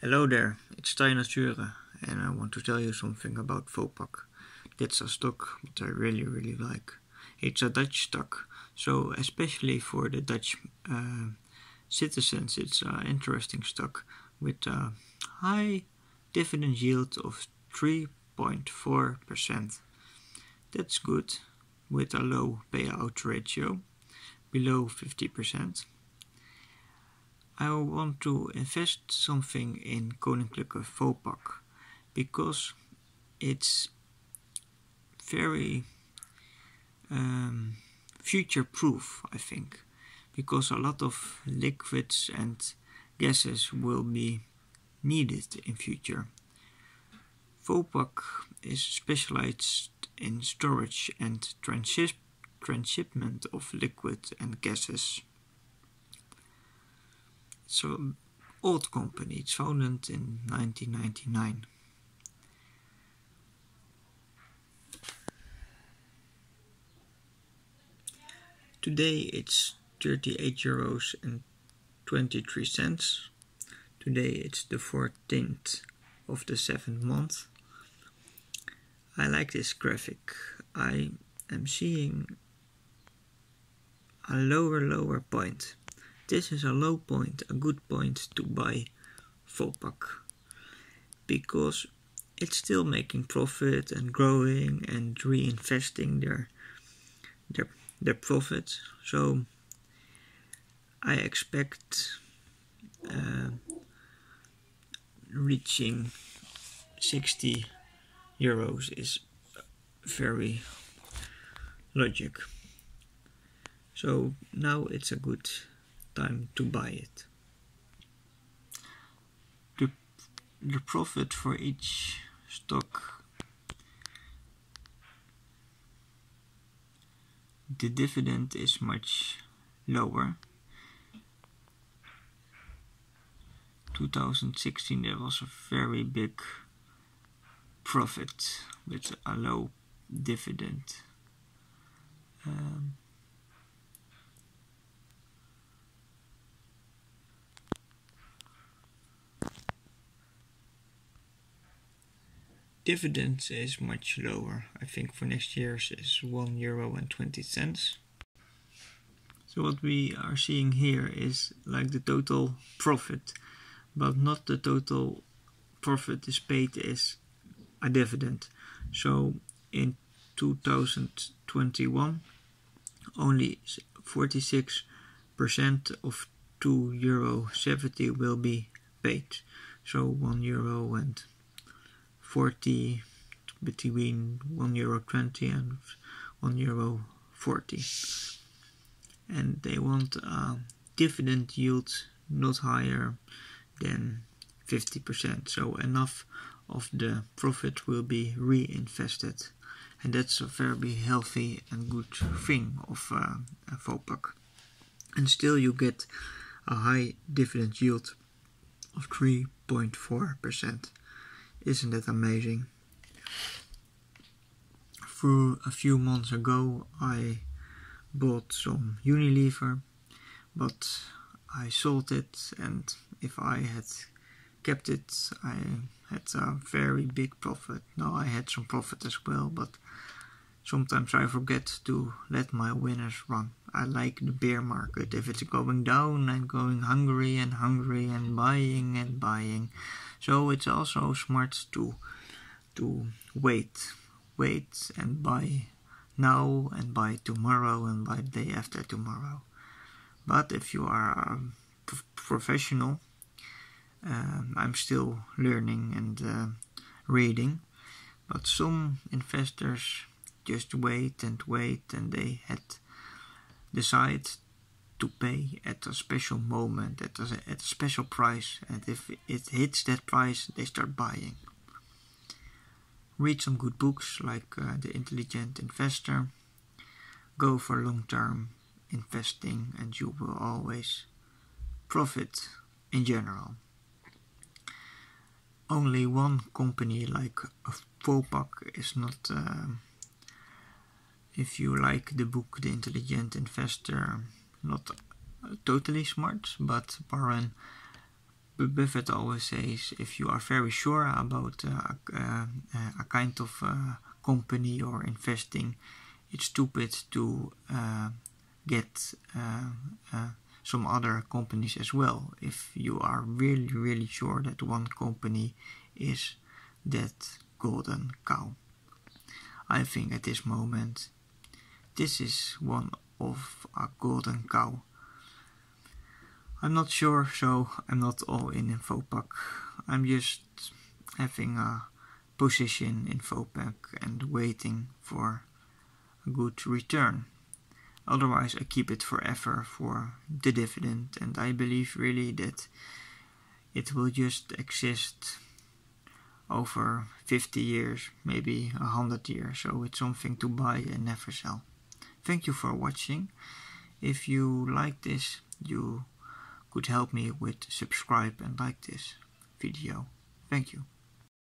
Hello there, it's Stijn Sure and I want to tell you something about Vopak. That's a stock that I really really like. It's a Dutch stock, so especially for the Dutch uh, citizens it's an interesting stock with a high dividend yield of 3.4%. That's good with a low payout ratio below 50%. I want to invest something in Koninklijke Vopak because it's very um, future proof, I think, because a lot of liquids and gases will be needed in future. Vopak is specialized in storage and transshipment of liquid and gases. It's an old company, it's founded in 1999. Today it's 38 euros and 23 cents. Today it's the 14th of the 7th month. I like this graphic. I am seeing a lower lower point. This is a low point, a good point to buy Vopak because it's still making profit and growing and reinvesting their their their profit. So I expect uh, reaching 60 euros is very logic. So now it's a good time to buy it. The, the profit for each stock the dividend is much lower 2016 there was a very big profit with a low dividend. Um, dividends is much lower. I think for next year's is one euro and twenty cents. So what we are seeing here is like the total profit but not the total profit is paid as a dividend. So in 2021, only 46% of 2 euro 70 will be paid. So 1 euro and 40 between 1 euro 20 and 1 euro 40. And they want a dividend yield not higher than 50%. So enough of the profit will be reinvested. And that's a very healthy and good thing of uh, Vopak. And still you get a high dividend yield of 3.4%. Isn't that amazing? For a few months ago I bought some Unilever, but I sold it and if I had kept it, I had a very big profit. Now I had some profit as well, but sometimes I forget to let my winners run. I like the bear market. If it's going down, I'm going hungry and hungry and buying and buying. So it's also smart to to wait, wait and buy now and buy tomorrow and buy day after tomorrow. But if you are a professional, um, I'm still learning and uh, reading, but some investors just wait and wait and they had decide to pay at a special moment, at a, at a special price, and if it hits that price, they start buying. Read some good books like uh, The Intelligent Investor. Go for long term investing, and you will always profit in general only one company like Vopak is not uh, if you like the book The Intelligent Investor not uh, totally smart but Warren Buffett always says if you are very sure about uh, uh, a kind of uh, company or investing, it's stupid to uh, get uh, uh, some other companies as well. If you are really, really sure that one company is that golden cow. I think at this moment this is one of a golden cow. I'm not sure, so I'm not all in Vopak. I'm just having a position in Vopak and waiting for a good return. Otherwise, I keep it forever for the dividend, and I believe really that it will just exist over 50 years, maybe 100 years, so it's something to buy and never sell. Thank you for watching. If you like this, you could help me with subscribe and like this video. Thank you.